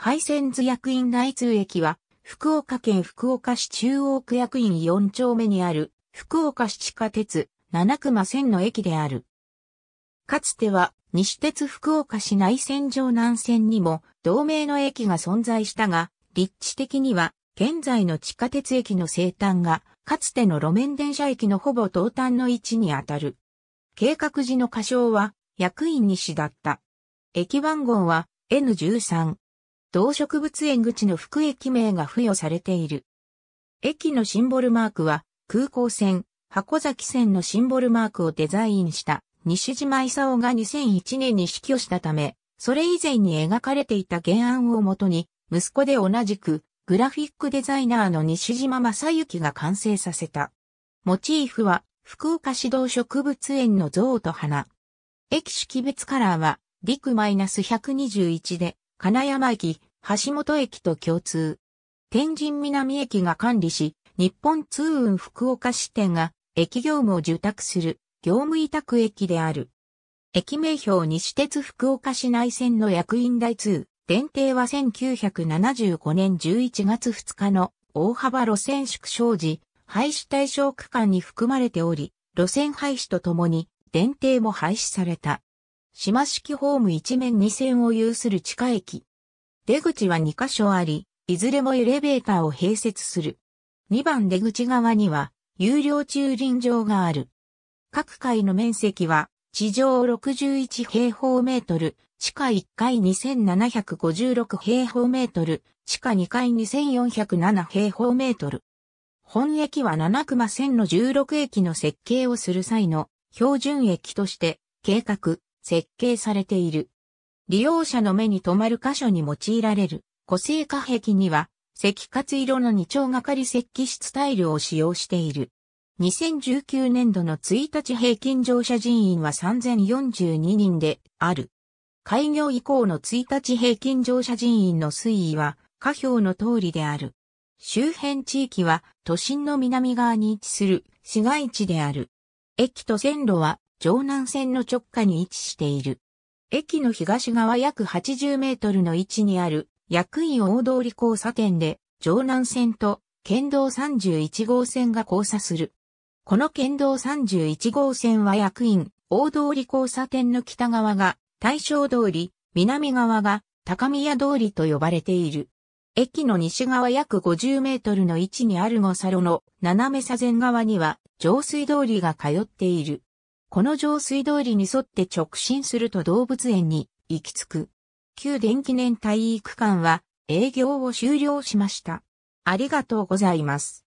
廃線図役員内通駅は、福岡県福岡市中央区役員4丁目にある、福岡市地下鉄、七熊線の駅である。かつては、西鉄福岡市内線上南線にも同名の駅が存在したが、立地的には、現在の地下鉄駅の西端が、かつての路面電車駅のほぼ東端の位置にあたる。計画時の仮称は、役員西だった。駅番号は N13。動植物園口の副駅名が付与されている。駅のシンボルマークは、空港線、箱崎線のシンボルマークをデザインした西島勲が2001年に死去したため、それ以前に描かれていた原案をもとに、息子で同じくグラフィックデザイナーの西島正幸が完成させた。モチーフは福岡市道植物園の象と花。駅識別カラーは陸 -121 で金山駅、橋本駅と共通。天神南駅が管理し、日本通運福岡支店が駅業務を受託する業務委託駅である。駅名標西鉄福岡市内線の役員台通、電停は1975年11月2日の大幅路線縮小時、廃止対象区間に含まれており、路線廃止とともに電停も廃止された。島式ホーム一面二線を有する地下駅。出口は2カ所あり、いずれもエレベーターを併設する。2番出口側には、有料駐輪場がある。各階の面積は、地上61平方メートル、地下1階2756平方メートル、地下2階2407平方メートル。本駅は7区線の16駅の設計をする際の標準駅として計画、設計されている。利用者の目に留まる箇所に用いられる個性化壁には赤活色の二丁がかり石器質タイルを使用している。2019年度の1日平均乗車人員は3042人である。開業以降の1日平均乗車人員の推移は下表の通りである。周辺地域は都心の南側に位置する市街地である。駅と線路は城南線の直下に位置している。駅の東側約80メートルの位置にある役員大通り交差点で城南線と県道31号線が交差する。この県道31号線は役員、大通り交差点の北側が大正通り、南側が高宮通りと呼ばれている。駅の西側約50メートルの位置にある五サロの斜め左前側には上水通りが通っている。この上水通りに沿って直進すると動物園に行き着く。旧電気年体育館は営業を終了しました。ありがとうございます。